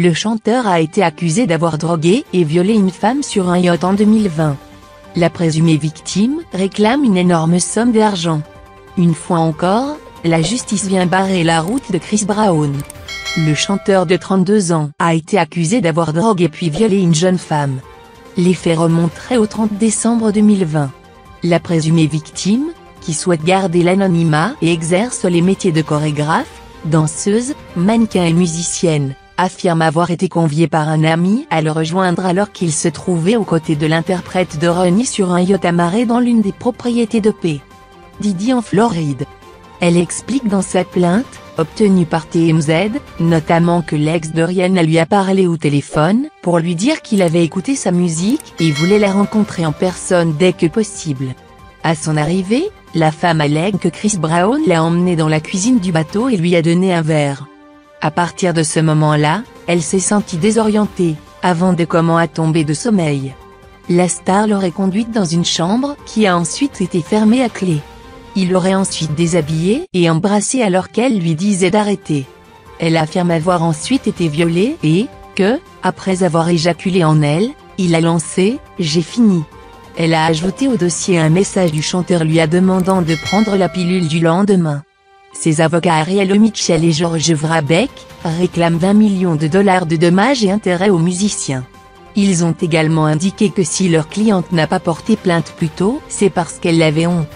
Le chanteur a été accusé d'avoir drogué et violé une femme sur un yacht en 2020. La présumée victime réclame une énorme somme d'argent. Une fois encore, la justice vient barrer la route de Chris Brown. Le chanteur de 32 ans a été accusé d'avoir drogué puis violé une jeune femme. Les faits remonteraient au 30 décembre 2020. La présumée victime, qui souhaite garder l'anonymat et exerce les métiers de chorégraphe, danseuse, mannequin et musicienne, affirme avoir été conviée par un ami à le rejoindre alors qu'il se trouvait aux côtés de l'interprète de Ronnie sur un yacht amarré dans l'une des propriétés de P. Didi en Floride. Elle explique dans sa plainte, obtenue par TMZ, notamment que l'ex de Rihanna lui a parlé au téléphone, pour lui dire qu'il avait écouté sa musique et voulait la rencontrer en personne dès que possible. À son arrivée, la femme allègue que Chris Brown l'a emmenée dans la cuisine du bateau et lui a donné un verre. À partir de ce moment-là, elle s'est sentie désorientée, avant de comment à tomber de sommeil. La star l'aurait conduite dans une chambre qui a ensuite été fermée à clé. Il l'aurait ensuite déshabillée et embrassée alors qu'elle lui disait d'arrêter. Elle affirme avoir ensuite été violée et, que, après avoir éjaculé en elle, il a lancé « J'ai fini ». Elle a ajouté au dossier un message du chanteur lui a demandant de prendre la pilule du lendemain. Ses avocats Ariel Mitchell et George Vrabeck, réclament 20 millions de dollars de dommages et intérêts aux musiciens. Ils ont également indiqué que si leur cliente n'a pas porté plainte plus tôt, c'est parce qu'elle avait honte.